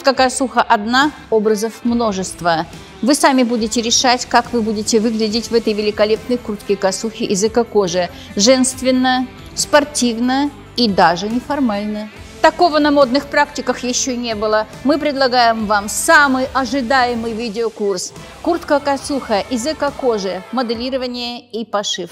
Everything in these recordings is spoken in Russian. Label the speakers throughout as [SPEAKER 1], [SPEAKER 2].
[SPEAKER 1] Куртка косуха одна, образов множество. Вы сами будете решать, как вы будете выглядеть в этой великолепной куртке косухи из эко-кожи. Женственно, спортивно и даже неформально. Такого на модных практиках еще не было. Мы предлагаем вам самый ожидаемый видеокурс. Куртка-косуха из эко-кожи, моделирование и пошив.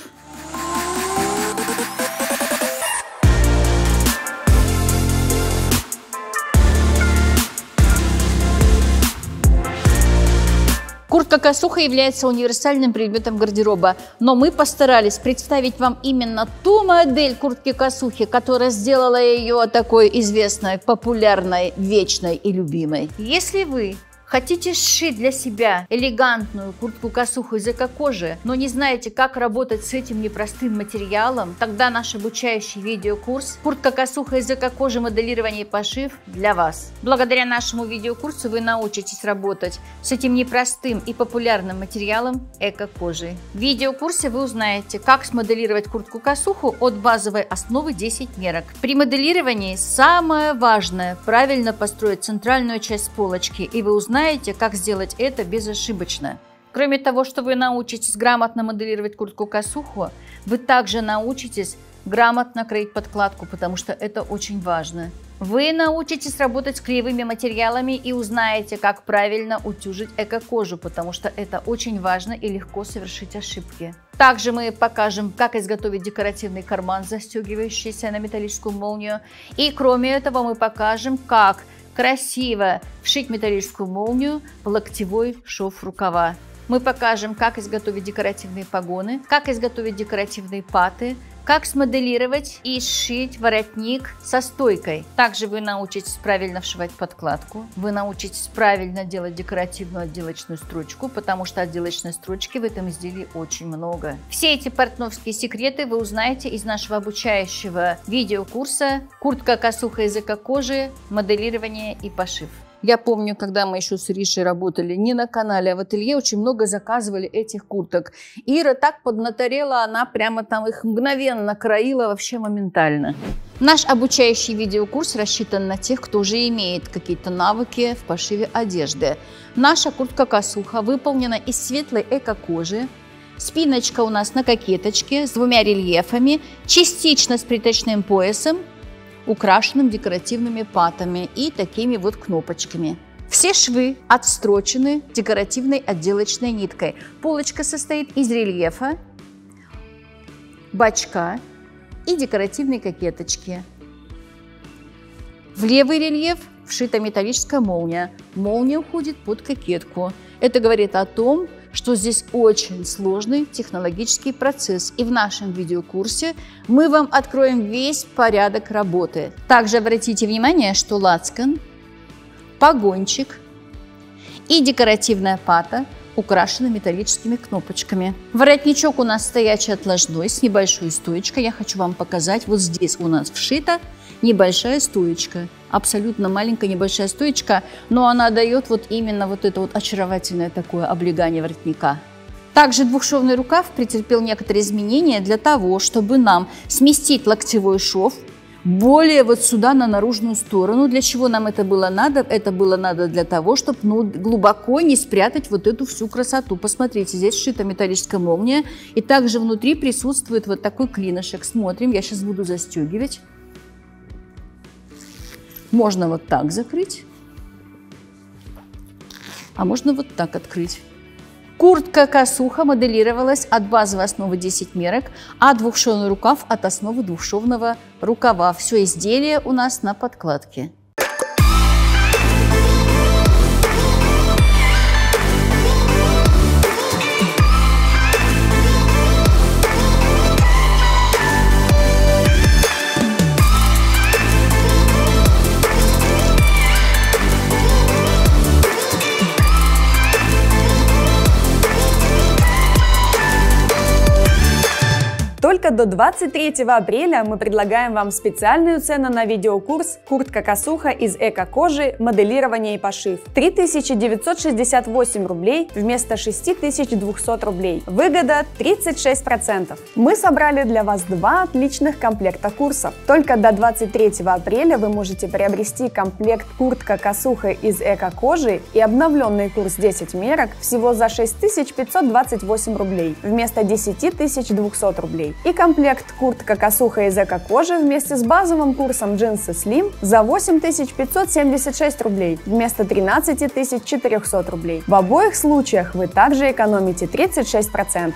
[SPEAKER 1] Куртка косуха является универсальным предметом гардероба, но мы постарались представить вам именно ту модель куртки косухи, которая сделала ее такой известной, популярной, вечной и любимой. Если вы Хотите сшить для себя элегантную куртку-косуху из эко-кожи, но не знаете, как работать с этим непростым материалом? Тогда наш обучающий видеокурс «Куртка-косуха из эко-кожи. Моделирование и пошив» для вас. Благодаря нашему видеокурсу вы научитесь работать с этим непростым и популярным материалом эко-кожи. В видеокурсе вы узнаете, как смоделировать куртку-косуху от базовой основы 10 мерок. При моделировании самое важное – правильно построить центральную часть полочки, и вы узнаете, знаете, как сделать это безошибочно. Кроме того, что вы научитесь грамотно моделировать куртку-косуху, вы также научитесь грамотно кроить подкладку, потому что это очень важно. Вы научитесь работать с клеевыми материалами и узнаете, как правильно утюжить эко-кожу, потому что это очень важно и легко совершить ошибки. Также мы покажем, как изготовить декоративный карман, застегивающийся на металлическую молнию. И кроме этого мы покажем, как красиво вшить металлическую молнию в локтевой шов рукава. Мы покажем, как изготовить декоративные погоны, как изготовить декоративные паты, как смоделировать и сшить воротник со стойкой. Также вы научитесь правильно вшивать подкладку. Вы научитесь правильно делать декоративную отделочную строчку, потому что отделочной строчки в этом изделии очень много. Все эти портновские секреты вы узнаете из нашего обучающего видеокурса «Куртка-косуха языка кожи. Моделирование и пошив». Я помню, когда мы еще с Ришей работали не на канале, а в ателье, очень много заказывали этих курток. Ира так поднаторела, она прямо там их мгновенно краила вообще моментально. Наш обучающий видеокурс рассчитан на тех, кто уже имеет какие-то навыки в пошиве одежды. Наша куртка-косуха выполнена из светлой эко-кожи, Спиночка у нас на кокеточке с двумя рельефами, частично с приточным поясом украшенным декоративными патами и такими вот кнопочками. Все швы отстрочены декоративной отделочной ниткой. Полочка состоит из рельефа, бачка и декоративной кокеточки. В левый рельеф вшита металлическая молния. Молния уходит под кокетку. Это говорит о том, что здесь очень сложный технологический процесс. И в нашем видеокурсе мы вам откроем весь порядок работы. Также обратите внимание, что лацкан, погончик и декоративная пата украшены металлическими кнопочками. Воротничок у нас стоячий отложной с небольшой стоечкой. Я хочу вам показать, вот здесь у нас вшита небольшая стоечка. Абсолютно маленькая небольшая стоечка, но она дает вот именно вот это вот очаровательное такое облегание воротника. Также двухшовный рукав претерпел некоторые изменения для того, чтобы нам сместить локтевой шов более вот сюда, на наружную сторону. Для чего нам это было надо? Это было надо для того, чтобы ну, глубоко не спрятать вот эту всю красоту. Посмотрите, здесь сшита металлическая молния. И также внутри присутствует вот такой клинышек. Смотрим, я сейчас буду застегивать. Можно вот так закрыть, а можно вот так открыть. Куртка-косуха моделировалась от базовой основы 10 мерок, а двухшовный рукав от основы двухшовного рукава. Все изделие у нас на подкладке.
[SPEAKER 2] Только до 23 апреля мы предлагаем вам специальную цену на видеокурс «Куртка-косуха из эко-кожи. Моделирование и пошив». 3968 рублей вместо 6200 рублей. Выгода 36%. Мы собрали для вас два отличных комплекта курсов. Только до 23 апреля вы можете приобрести комплект «Куртка-косуха из эко-кожи» и обновленный курс 10 мерок всего за 6528 рублей вместо 10 200 рублей. И комплект «Куртка-косуха из эко-кожи» вместе с базовым курсом джинсы Slim за 8576 рублей вместо 13 400 рублей. В обоих случаях вы также экономите 36%.